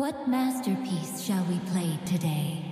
What masterpiece shall we play today?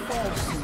Will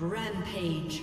Rampage.